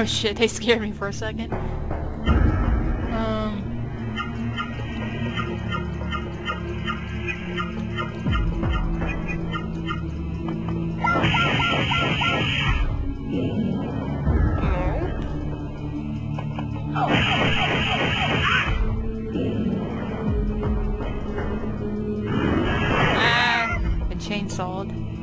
Oh shit, they scared me for a second. Um... Ah, been chainsawed.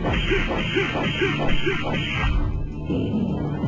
Oh, my God.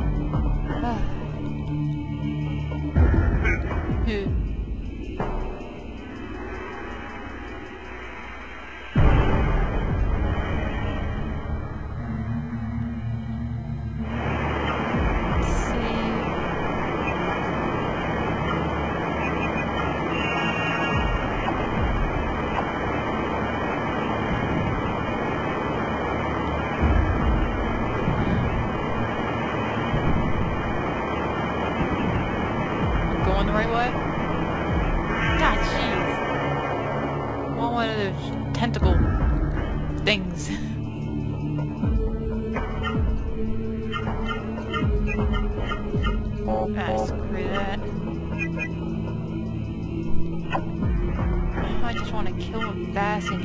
estás en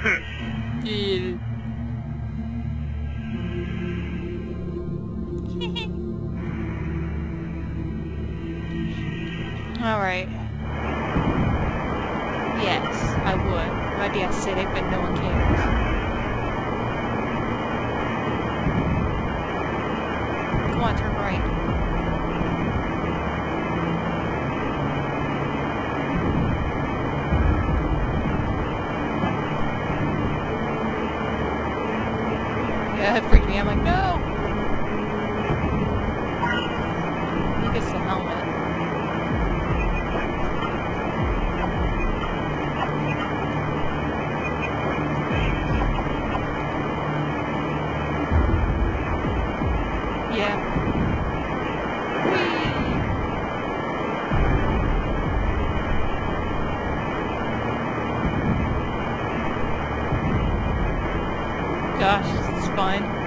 Alright. Yes, I would. I'd be acidic, but no one cares. that freaked me. I'm like, no! Look, at the helmet. gosh fine.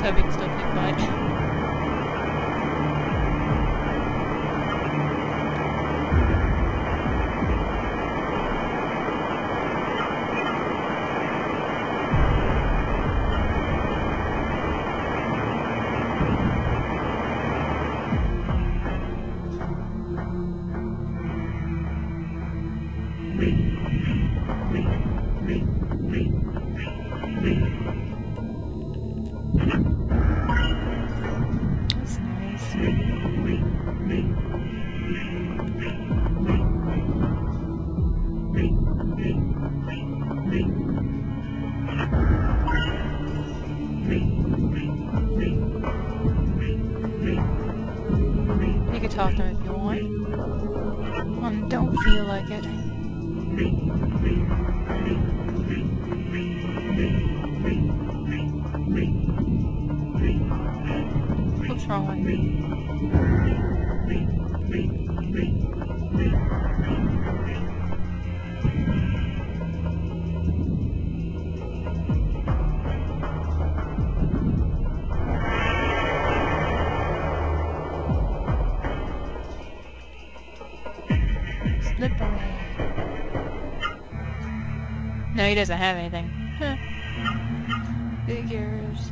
having stuff. You can talk to him if you want. Um, don't feel like it. What's wrong with you? Slippery. No, he doesn't have anything. Figures.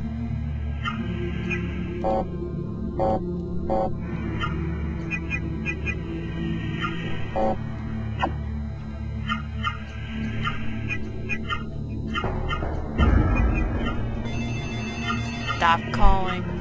Stop calling.